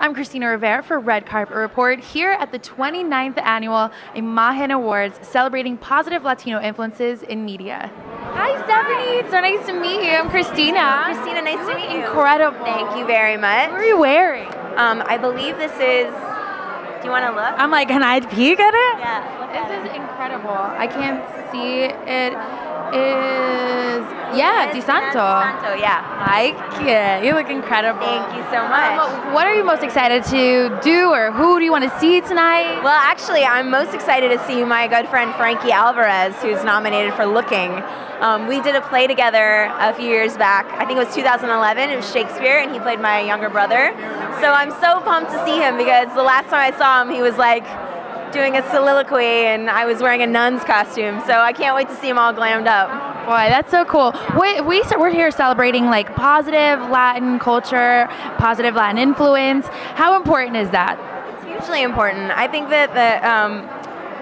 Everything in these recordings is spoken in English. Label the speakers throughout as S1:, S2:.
S1: I'm Kristina Rivera for Red Carpet Report here at the 29th Annual Imagen Awards celebrating positive Latino influences in media. Hi, Stephanie. It's so nice to meet you. I'm Kristina.
S2: Kristina, nice to meet you.
S1: Incredible.
S2: Thank you very much.
S1: What are you wearing?
S2: Um, I believe this is. Do you want to look?
S1: I'm like, can I peek at it?
S2: Yeah.
S1: This is incredible. I can't see it. Is yeah, DeSanto.
S2: DeSanto, yeah.
S1: I can't. You look incredible.
S2: Thank you so much.
S1: Um, what are you most excited to do, or who do you want to see tonight?
S2: Well, actually, I'm most excited to see my good friend Frankie Alvarez, who's nominated for Looking. Um, we did a play together a few years back. I think it was 2011. It was Shakespeare, and he played my younger brother. So I'm so pumped to see him because the last time I saw him, he was like doing a soliloquy, and I was wearing a nun's costume. So I can't wait to see them all glammed up.
S1: Boy, that's so cool. We, we we're here celebrating like positive Latin culture, positive Latin influence. How important is that?
S2: It's hugely important. I think that the um,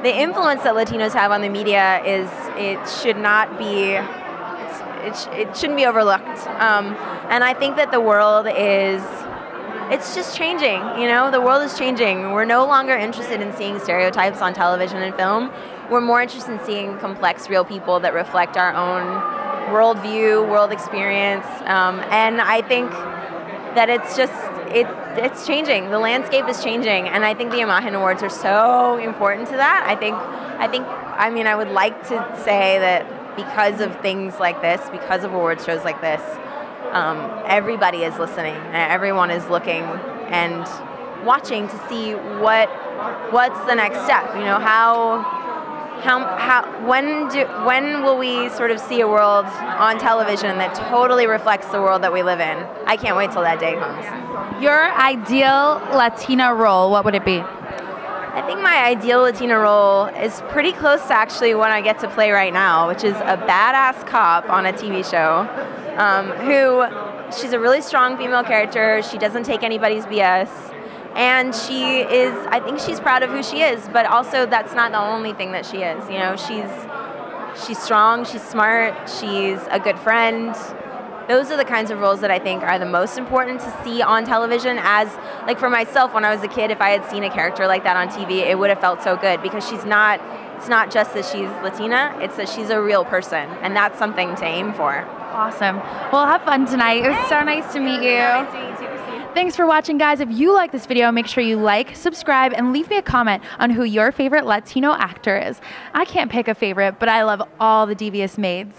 S2: the influence that Latinos have on the media is it should not be it's, it, sh- it shouldn't be overlooked. Um, and I think that the world is it's just changing. You know, the world is changing. We're no longer interested in seeing stereotypes on television and film. We're more interested in seeing complex, real people that reflect our own worldview, world experience. Um, and I think that it's just it it's changing. The landscape is changing, and I think the Imagen Awards are so important to that. I think I think I mean I would like to say that because of things like this, because of award shows like this, um, everybody is listening, and everyone is looking and watching to see what what's the next step. You know how how, how when do when will we sort of see a world on television that totally reflects the world that we live in? I can't wait till that day comes.
S1: Your ideal Latina role, what would it be?
S2: I think my ideal Latina role is pretty close to actually what I get to play right now, which is a badass cop on a TV show um, who she's a really strong female character. She doesn't take anybody's BS. And she is, I think she's proud of who she is, but also that's not the only thing that she is. You know, she's she's strong, she's smart, she's a good friend. Those are the kinds of roles that I think are the most important to see on television. As like for myself, when I was a kid, if I had seen a character like that on TV, it would have felt so good because she's not. It's not just that she's Latina; it's that she's a real person, and that's something to aim for.
S1: Awesome. Well, have fun tonight. It was so nice to meet you. Thanks for watching, guys. If you like this video, make sure you like, subscribe, and leave me a comment on who your favorite Latino actor is. I can't pick a favorite, but I love all the Devious Maids.